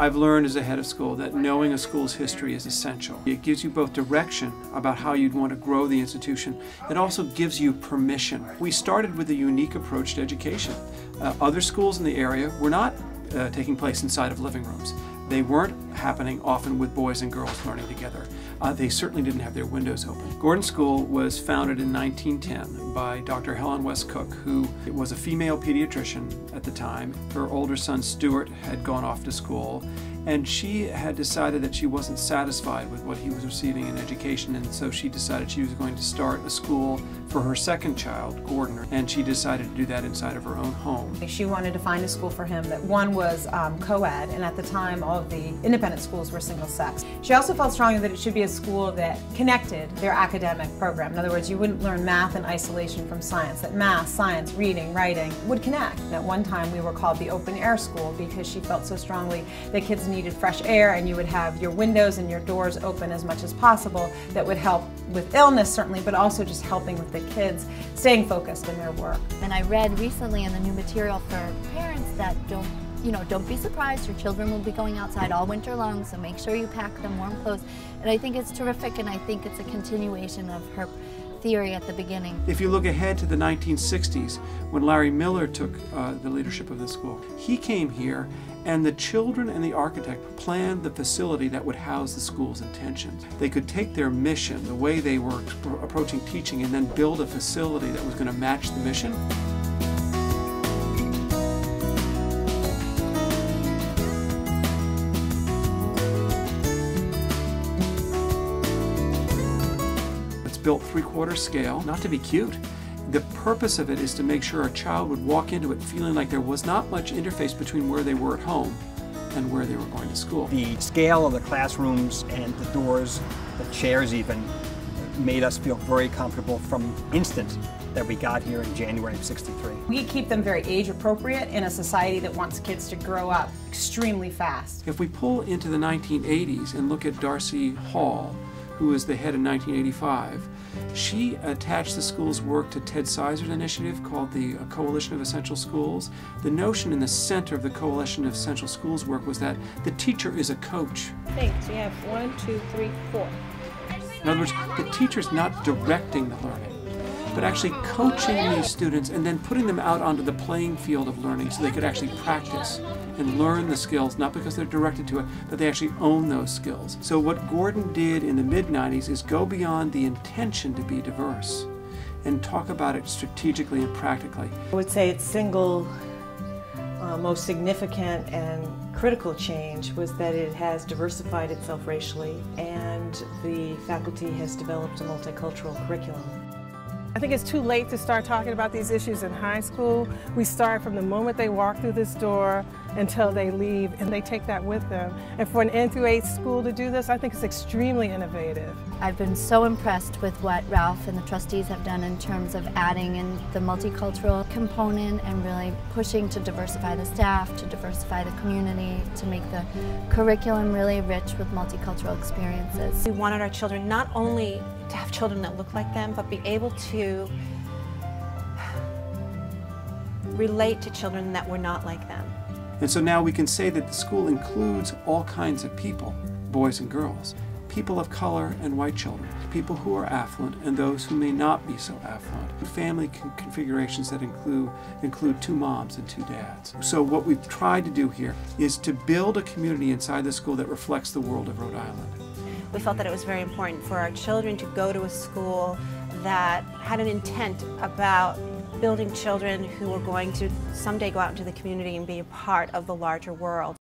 I've learned as a head of school that knowing a school's history is essential. It gives you both direction about how you'd want to grow the institution. It also gives you permission. We started with a unique approach to education. Uh, other schools in the area were not uh, taking place inside of living rooms. They weren't happening often with boys and girls learning together. Uh, they certainly didn't have their windows open. Gordon School was founded in 1910 by Dr. Helen West Cooke, who was a female pediatrician at the time. Her older son Stuart had gone off to school, and she had decided that she wasn't satisfied with what he was receiving in education, and so she decided she was going to start a school for her second child, Gordon, and she decided to do that inside of her own home. She wanted to find a school for him that one was um, co-ed, and at the time all of the independent schools were single-sex. She also felt strongly that it should be a school that connected their academic program. In other words, you wouldn't learn math in isolation from science, that math, science, reading, writing would connect. And At one time we were called the open air school because she felt so strongly that kids needed fresh air and you would have your windows and your doors open as much as possible that would help with illness certainly, but also just helping with the kids staying focused in their work. And I read recently in the new material for parents that don't you know, don't be surprised. Your children will be going outside all winter long, so make sure you pack them warm clothes. And I think it's terrific, and I think it's a continuation of her theory at the beginning. If you look ahead to the 1960s, when Larry Miller took uh, the leadership of the school, he came here and the children and the architect planned the facility that would house the school's intentions. They could take their mission, the way they were approaching teaching, and then build a facility that was going to match the mission. Built three-quarter scale, not to be cute. The purpose of it is to make sure a child would walk into it feeling like there was not much interface between where they were at home and where they were going to school. The scale of the classrooms and the doors, the chairs even, made us feel very comfortable from instant that we got here in January of 63. We keep them very age appropriate in a society that wants kids to grow up extremely fast. If we pull into the 1980s and look at Darcy Hall, who was the head in 1985, she attached the school's work to Ted Sizer's initiative called the uh, Coalition of Essential Schools. The notion in the center of the Coalition of Essential Schools work was that the teacher is a coach. Thanks. You have one, two, three, four. In other words, the teacher's not directing the learning but actually coaching these students and then putting them out onto the playing field of learning so they could actually practice and learn the skills, not because they're directed to it, but they actually own those skills. So what Gordon did in the mid-90s is go beyond the intention to be diverse and talk about it strategically and practically. I would say its single uh, most significant and critical change was that it has diversified itself racially and the faculty has developed a multicultural curriculum. I think it's too late to start talking about these issues in high school. We start from the moment they walk through this door until they leave, and they take that with them. And for an N through 8 school to do this, I think it's extremely innovative. I've been so impressed with what Ralph and the trustees have done in terms of adding in the multicultural component and really pushing to diversify the staff, to diversify the community, to make the curriculum really rich with multicultural experiences. We wanted our children not only to have children that look like them, but be able to relate to children that were not like them. And so now we can say that the school includes all kinds of people, boys and girls, people of color and white children, people who are affluent and those who may not be so affluent, family con configurations that include, include two moms and two dads. So what we've tried to do here is to build a community inside the school that reflects the world of Rhode Island. We felt that it was very important for our children to go to a school that had an intent about building children who are going to someday go out into the community and be a part of the larger world.